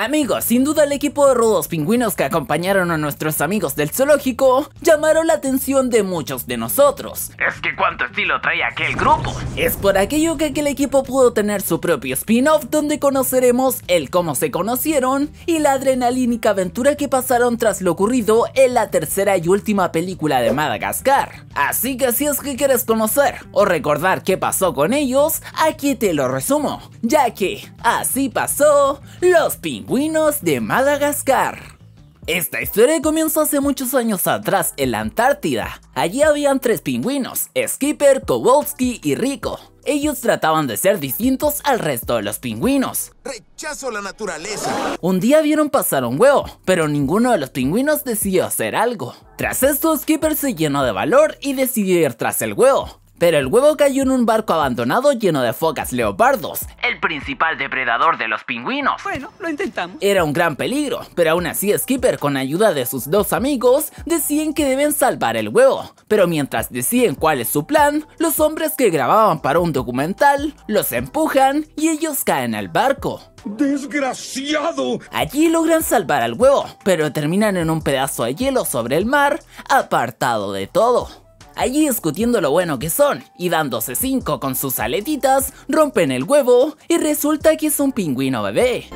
Amigos, sin duda el equipo de rudos pingüinos que acompañaron a nuestros amigos del zoológico llamaron la atención de muchos de nosotros. Es que cuánto estilo trae aquel grupo. Es por aquello que aquel equipo pudo tener su propio spin-off donde conoceremos el cómo se conocieron y la adrenalínica aventura que pasaron tras lo ocurrido en la tercera y última película de Madagascar. Así que si es que quieres conocer o recordar qué pasó con ellos, aquí te lo resumo, ya que así pasó los pingüinos pingüinos de Madagascar. Esta historia comienza hace muchos años atrás en la Antártida. Allí habían tres pingüinos, Skipper, Kowalski y Rico. Ellos trataban de ser distintos al resto de los pingüinos. Rechazo la naturaleza. Un día vieron pasar un huevo, pero ninguno de los pingüinos decidió hacer algo. Tras esto, Skipper se llenó de valor y decidió ir tras el huevo. Pero el huevo cayó en un barco abandonado lleno de focas leopardos, el principal depredador de los pingüinos. Bueno, lo intentamos. Era un gran peligro, pero aún así Skipper con ayuda de sus dos amigos deciden que deben salvar el huevo. Pero mientras deciden cuál es su plan, los hombres que grababan para un documental los empujan y ellos caen al barco. ¡Desgraciado! Allí logran salvar al huevo, pero terminan en un pedazo de hielo sobre el mar, apartado de todo. Allí discutiendo lo bueno que son y dándose cinco con sus aletitas, rompen el huevo y resulta que es un pingüino bebé.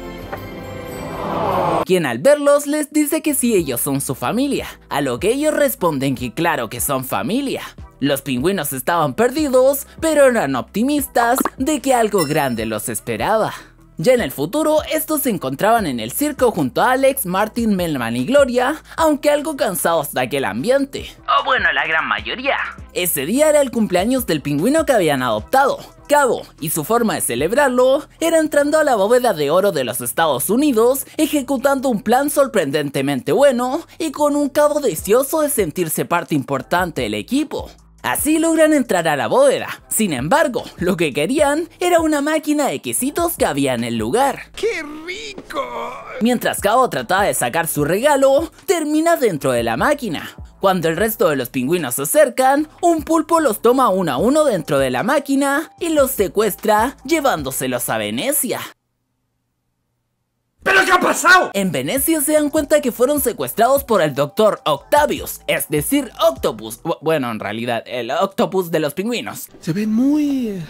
Quien al verlos les dice que sí ellos son su familia, a lo que ellos responden que claro que son familia. Los pingüinos estaban perdidos, pero eran optimistas de que algo grande los esperaba. Ya en el futuro, estos se encontraban en el circo junto a Alex, Martin, Melman y Gloria, aunque algo cansados de aquel ambiente. O bueno, la gran mayoría. Ese día era el cumpleaños del pingüino que habían adoptado, Cabo, y su forma de celebrarlo era entrando a la bóveda de oro de los Estados Unidos, ejecutando un plan sorprendentemente bueno y con un cabo deseoso de sentirse parte importante del equipo. Así logran entrar a la bóveda. Sin embargo, lo que querían era una máquina de quesitos que había en el lugar. ¡Qué rico! Mientras Cabo trataba de sacar su regalo, termina dentro de la máquina. Cuando el resto de los pingüinos se acercan, un pulpo los toma uno a uno dentro de la máquina y los secuestra llevándoselos a Venecia. ¿Pero qué ha pasado? En Venecia se dan cuenta que fueron secuestrados por el Dr. Octavius, es decir, Octopus. Bueno, en realidad, el Octopus de los pingüinos. Se ven muy... Eh,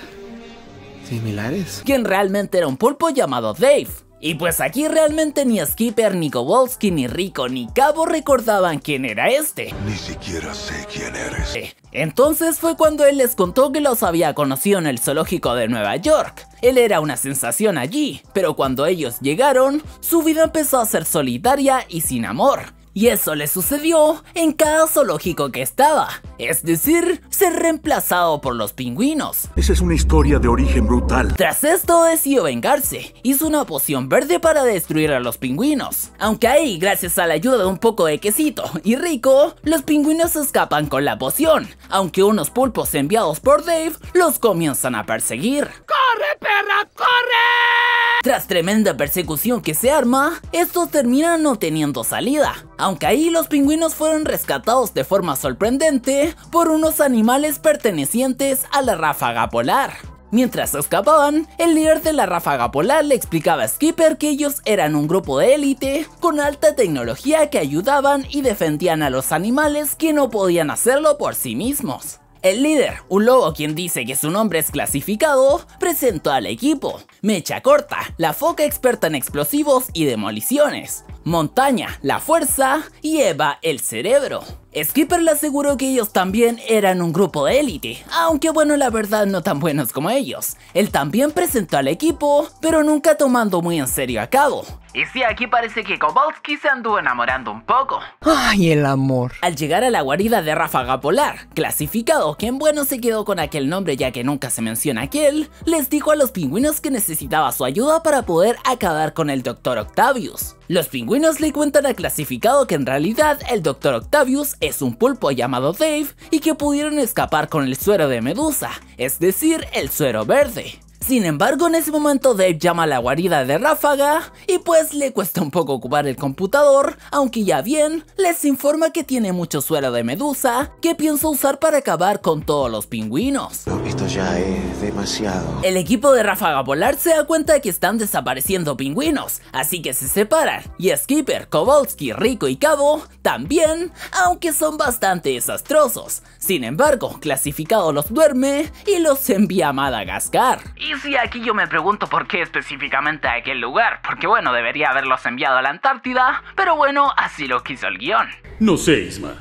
similares. Quien realmente era un pulpo llamado Dave. Y pues aquí realmente ni Skipper, ni Kowalski, ni Rico, ni Cabo recordaban quién era este. Ni siquiera sé quién eres. Eh, entonces fue cuando él les contó que los había conocido en el zoológico de Nueva York. Él era una sensación allí, pero cuando ellos llegaron, su vida empezó a ser solitaria y sin amor. Y eso le sucedió en cada zoológico que estaba, es decir, ser reemplazado por los pingüinos. Esa es una historia de origen brutal. Tras esto decidió vengarse, hizo una poción verde para destruir a los pingüinos. Aunque ahí, gracias a la ayuda de un poco de quesito y rico, los pingüinos escapan con la poción, aunque unos pulpos enviados por Dave los comienzan a perseguir. ¡Corre, perra, corre! Tras tremenda persecución que se arma, estos terminan no teniendo salida, aunque ahí los pingüinos fueron rescatados de forma sorprendente por unos animales pertenecientes a la ráfaga polar. Mientras escapaban, el líder de la ráfaga polar le explicaba a Skipper que ellos eran un grupo de élite con alta tecnología que ayudaban y defendían a los animales que no podían hacerlo por sí mismos. El líder, un lobo quien dice que su nombre es clasificado, presentó al equipo. Mecha Corta, la foca experta en explosivos y demoliciones. Montaña, la fuerza y Eva, el cerebro. Skipper le aseguró que ellos también eran un grupo de élite, aunque bueno la verdad no tan buenos como ellos. Él también presentó al equipo, pero nunca tomando muy en serio a cabo. Y sí, aquí parece que Kowalski se anduvo enamorando un poco. Ay, el amor. Al llegar a la guarida de Ráfaga Polar, clasificado, quien bueno se quedó con aquel nombre ya que nunca se menciona aquel, les dijo a los pingüinos que necesitaba su ayuda para poder acabar con el Dr. Octavius. Los pingüinos le cuentan al clasificado que en realidad el Dr. Octavius es un pulpo llamado Dave y que pudieron escapar con el suero de Medusa, es decir, el suero verde. Sin embargo, en ese momento Dave llama a la guarida de Ráfaga y pues le cuesta un poco ocupar el computador, aunque ya bien, les informa que tiene mucho suelo de medusa que piensa usar para acabar con todos los pingüinos. Esto ya es demasiado. El equipo de Ráfaga Polar se da cuenta de que están desapareciendo pingüinos, así que se separan, y Skipper, Kowalski, Rico y Cabo también, aunque son bastante desastrosos. Sin embargo, clasificado los duerme y los envía a Madagascar. Y si aquí yo me pregunto por qué específicamente a aquel lugar, porque bueno, debería haberlos enviado a la Antártida, pero bueno, así lo quiso el guion. No sé, Isma.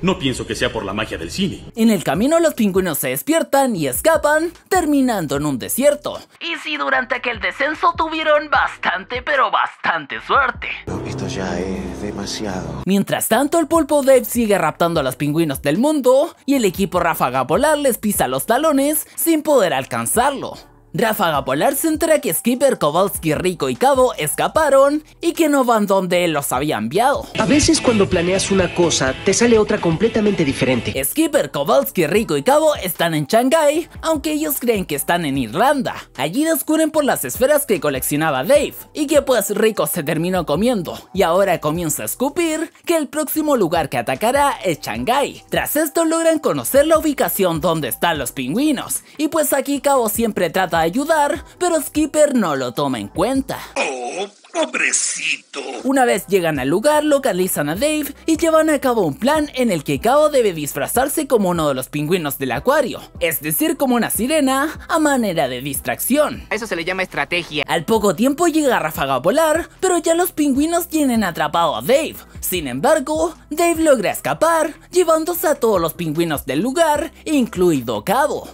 No pienso que sea por la magia del cine. En el camino los pingüinos se despiertan y escapan, terminando en un desierto. Y si durante aquel descenso tuvieron bastante, pero bastante suerte. Esto ya es demasiado. Mientras tanto, el pulpo Dave sigue raptando a los pingüinos del mundo y el equipo Ráfaga Polar les pisa los talones sin poder alcanzarlo. Ráfaga Polar se entera que Skipper, Kowalski, Rico y Cabo escaparon y que no van donde él los había enviado. A veces cuando planeas una cosa, te sale otra completamente diferente. Skipper, Kowalski, Rico y Cabo están en Shanghai, aunque ellos creen que están en Irlanda. Allí descubren por las esferas que coleccionaba Dave, y que pues Rico se terminó comiendo, y ahora comienza a escupir que el próximo lugar que atacará es Shanghai. Tras esto logran conocer la ubicación donde están los pingüinos, y pues aquí Cabo siempre trata ayudar, pero Skipper no lo toma en cuenta. Oh, pobrecito. Una vez llegan al lugar, localizan a Dave y llevan a cabo un plan en el que Cabo debe disfrazarse como uno de los pingüinos del acuario, es decir, como una sirena a manera de distracción. Eso se le llama estrategia. Al poco tiempo llega Ráfaga Polar, pero ya los pingüinos tienen atrapado a Dave. Sin embargo, Dave logra escapar, llevándose a todos los pingüinos del lugar, incluido Cabo.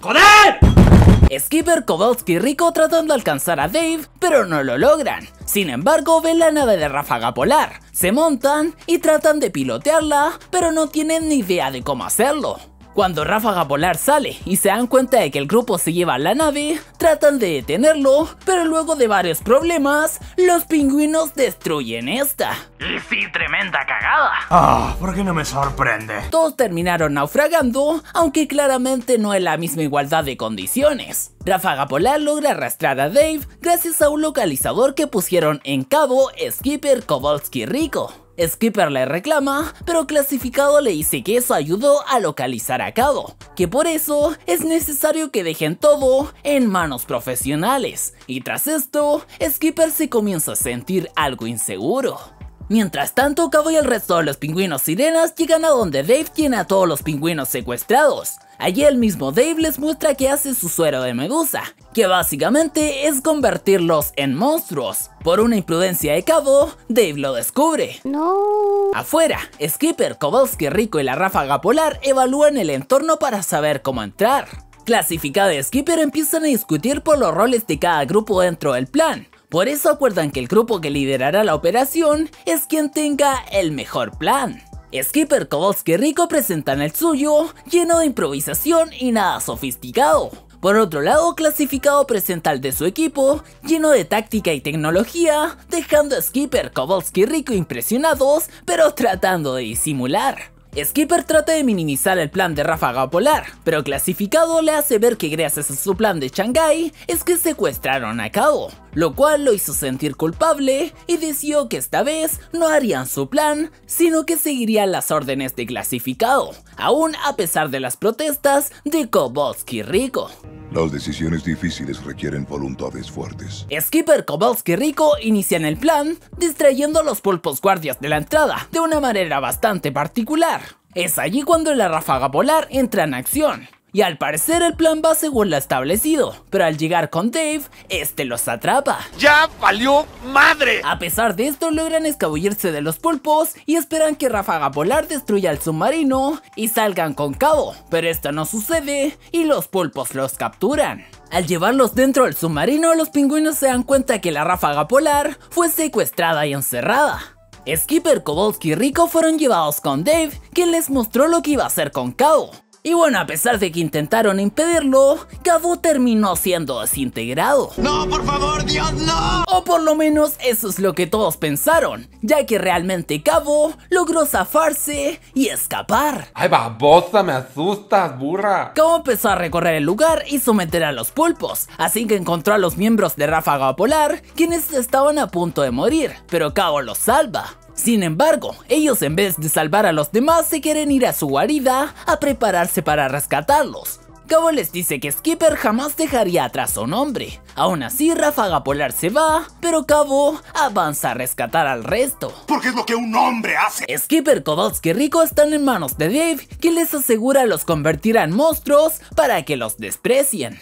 Skipper, Kowalski y Rico tratan de alcanzar a Dave, pero no lo logran. Sin embargo, ven la nave de Ráfaga Polar, se montan y tratan de pilotearla, pero no tienen ni idea de cómo hacerlo. Cuando Ráfaga Polar sale y se dan cuenta de que el grupo se lleva la nave, tratan de detenerlo, pero luego de varios problemas, los pingüinos destruyen esta. Y sí, tremenda cagada. Ah, ¿por qué no me sorprende? Todos terminaron naufragando, aunque claramente no en la misma igualdad de condiciones. Ráfaga Polar logra arrastrar a Dave gracias a un localizador que pusieron en cabo Skipper, Kowalski Rico. Skipper le reclama, pero clasificado le dice que eso ayudó a localizar a Cabo, que por eso es necesario que dejen todo en manos profesionales. Y tras esto, Skipper se comienza a sentir algo inseguro. Mientras tanto, Cabo y el resto de los pingüinos sirenas llegan a donde Dave tiene a todos los pingüinos secuestrados. Allí el mismo Dave les muestra que hace su suero de medusa, que básicamente es convertirlos en monstruos. Por una imprudencia de Cabo, Dave lo descubre. No. Afuera, Skipper, Kowalski, Rico y la ráfaga polar evalúan el entorno para saber cómo entrar. Clasificada y Skipper empiezan a discutir por los roles de cada grupo dentro del plan. Por eso acuerdan que el grupo que liderará la operación es quien tenga el mejor plan. Skipper, Kowalski y Rico presentan el suyo, lleno de improvisación y nada sofisticado. Por otro lado, Clasificado presenta el de su equipo, lleno de táctica y tecnología, dejando a Skipper, Kowalski y Rico impresionados, pero tratando de disimular. Skipper trata de minimizar el plan de Ráfaga Polar, pero Clasificado le hace ver que gracias a su plan de Shanghai es que secuestraron a Cabo, lo cual lo hizo sentir culpable y decidió que esta vez no harían su plan, sino que seguirían las órdenes de Clasificado, aún a pesar de las protestas de Kowalski y Rico. Las decisiones difíciles requieren voluntades fuertes. Skipper, Kowalski y Rico inician el plan, distrayendo a los pulpos guardias de la entrada de una manera bastante particular. Es allí cuando la ráfaga polar entra en acción. Y al parecer el plan va según lo establecido, pero al llegar con Dave, este los atrapa. ¡Ya valió madre! A pesar de esto logran escabullirse de los pulpos y esperan que Ráfaga Polar destruya el submarino y salgan con cabo, pero esto no sucede y los pulpos los capturan. Al llevarlos dentro del submarino, los pingüinos se dan cuenta que la Ráfaga Polar fue secuestrada y encerrada. Skipper, Kowalski y Rico fueron llevados con Dave, quien les mostró lo que iba a hacer con Cabo. Y bueno, a pesar de que intentaron impedirlo, Cabo terminó siendo desintegrado. ¡No, por favor, Dios, no! O por lo menos eso es lo que todos pensaron, ya que realmente Cabo logró zafarse y escapar. ¡Ay, babosa, me asustas, burra! Cabo empezó a recorrer el lugar y someter a los pulpos, así que encontró a los miembros de Ráfaga Polar, quienes estaban a punto de morir, pero Cabo los salva. Sin embargo, ellos en vez de salvar a los demás se quieren ir a su guarida a prepararse para rescatarlos. Cabo les dice que Skipper jamás dejaría atrás a un hombre. Aún así, Ráfaga Polar se va, pero Cabo avanza a rescatar al resto. Porque es lo que un hombre hace. Skipper, Kowalski y Rico están en manos de Dave, que les asegura los convertirá en monstruos para que los desprecien.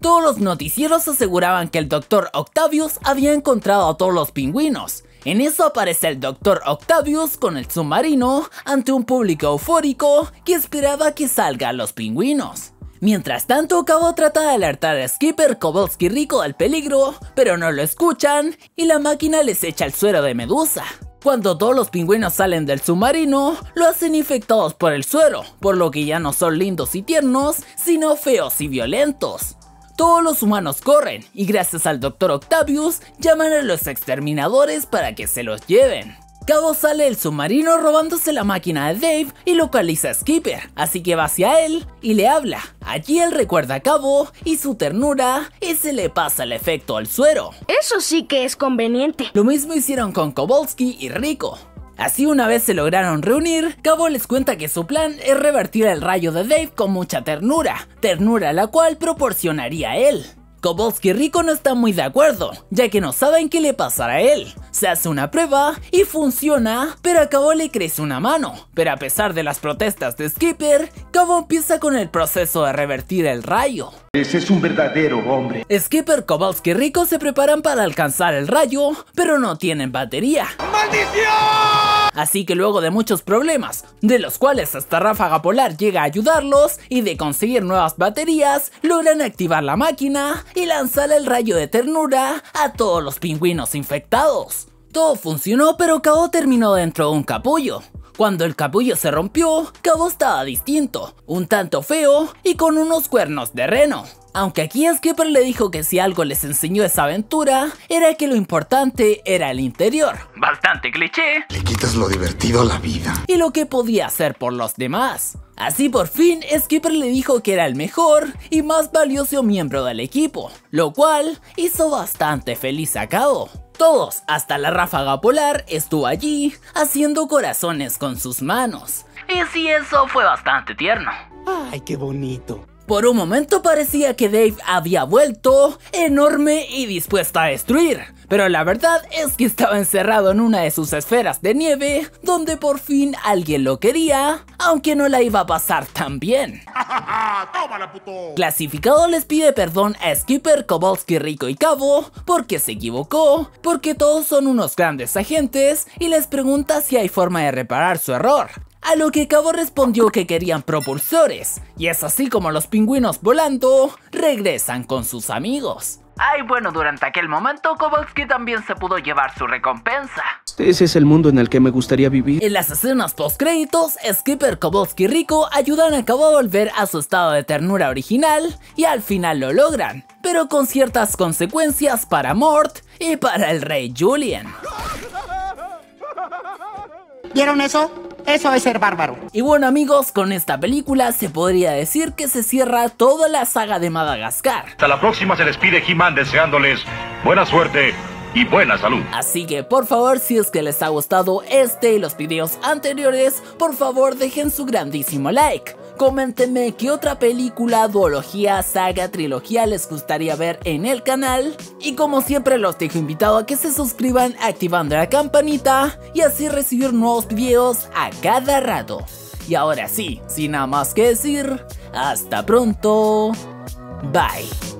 Todos los noticieros aseguraban que el Dr. Octavius había encontrado a todos los pingüinos, en eso aparece el Dr. Octavius con el submarino ante un público eufórico que esperaba que salgan los pingüinos. Mientras tanto, Cabo trata de alertar a Skipper, Kowalski Rico del peligro, pero no lo escuchan y la máquina les echa el suero de medusa. Cuando todos los pingüinos salen del submarino, lo hacen infectados por el suero, por lo que ya no son lindos y tiernos, sino feos y violentos. Todos los humanos corren y gracias al Dr. Octavius llaman a los exterminadores para que se los lleven. Cabo sale del submarino robándose la máquina de Dave y localiza a Skipper, así que va hacia él y le habla. Allí él recuerda a Cabo y su ternura y se le pasa el efecto al suero. Eso sí que es conveniente. Lo mismo hicieron con Kowalski y Rico. Así una vez se lograron reunir, Cabo les cuenta que su plan es revertir el rayo de Dave con mucha ternura, ternura la cual proporcionaría él. Kowalski y Rico no están muy de acuerdo, ya que no saben qué le pasará a él. Se hace una prueba y funciona, pero a Cabo le crece una mano. Pero a pesar de las protestas de Skipper, Cabo empieza con el proceso de revertir el rayo. Ese es un verdadero hombre. Skipper, Kowalski y Rico se preparan para alcanzar el rayo, pero no tienen batería. ¡Maldición! Así que luego de muchos problemas, de los cuales hasta Ráfaga Polar llega a ayudarlos y de conseguir nuevas baterías, logran activar la máquina y lanzar el rayo de ternura a todos los pingüinos infectados. Todo funcionó, pero Cabo terminó dentro de un capullo. Cuando el capullo se rompió, Cabo estaba distinto, un tanto feo y con unos cuernos de reno. Aunque aquí Skipper le dijo que si algo les enseñó esa aventura, era que lo importante era el interior. Bastante cliché. Le quitas lo divertido a la vida. Y lo que podía hacer por los demás. Así por fin, Skipper le dijo que era el mejor y más valioso miembro del equipo, lo cual hizo bastante feliz a Cabo. Todos, hasta la ráfaga polar, estuvo allí haciendo corazones con sus manos. Y sí, eso fue bastante tierno. Ay, qué bonito. Por un momento parecía que Dave había vuelto enorme y dispuesto a destruir, pero la verdad es que estaba encerrado en una de sus esferas de nieve, donde por fin alguien lo quería, aunque no la iba a pasar tan bien. ¡Tómala, puto! Clasificado les pide perdón a Skipper, Kowalski, Rico y Cabo porque se equivocó, porque todos son unos grandes agentes y les pregunta si hay forma de reparar su error. A lo que Cabo respondió que querían propulsores, y es así como los pingüinos volando regresan con sus amigos. Ay, bueno, durante aquel momento Kowalski también se pudo llevar su recompensa. Ese es el mundo en el que me gustaría vivir. En las escenas post créditos, Skipper, Kowalski y Rico ayudan a Cabo a volver a su estado de ternura original y al final lo logran, pero con ciertas consecuencias para Mort y para el rey Julian. ¿Vieron eso? Eso es ser bárbaro. Y bueno amigos, con esta película se podría decir que se cierra toda la saga de Madagascar. Hasta la próxima se despide He-Man deseándoles buena suerte y buena salud. Así que por favor, si es que les ha gustado este y los videos anteriores, por favor dejen su grandísimo like. Coméntenme qué otra película, duología, saga, trilogía les gustaría ver en el canal. Y como siempre los dejo invitado a que se suscriban activando la campanita y así recibir nuevos videos a cada rato. Y ahora sí, sin nada más que decir, hasta pronto. Bye.